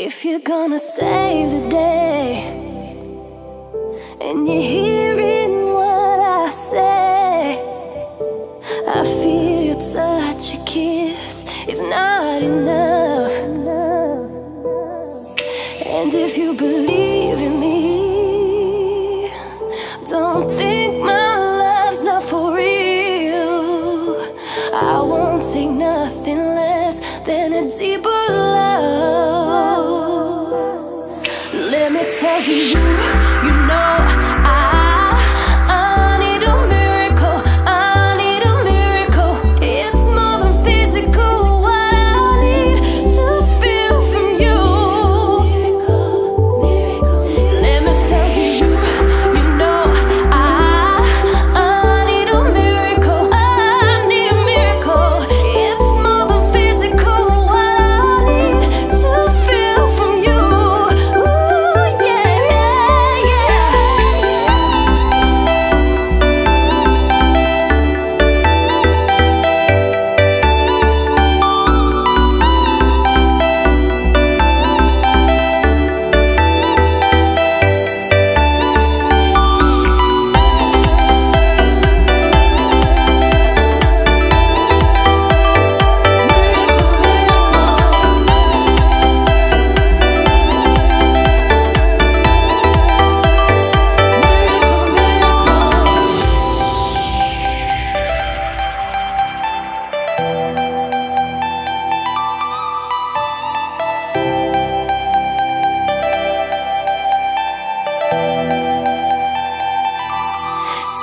If you're gonna save the day and you're hearing what I say, I feel your touch, your kiss is not enough. And if you believe Let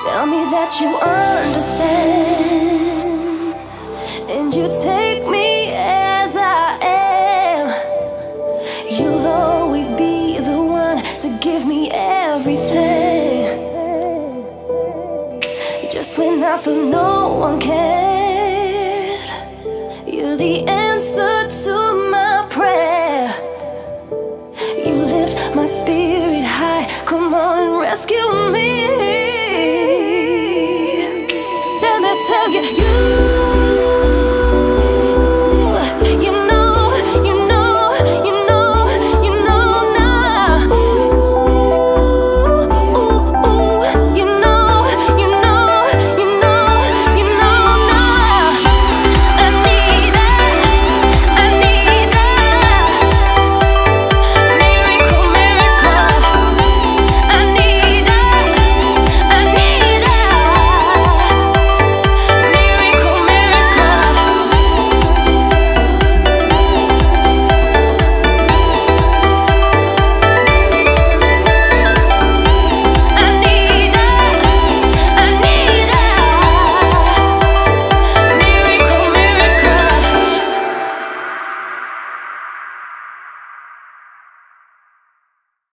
Tell me that you understand. And you take me as I am. You'll always be the one to give me everything. Just when I thought no one cared You're the answer to my prayer. You lift my spirit high. Come on and rescue me.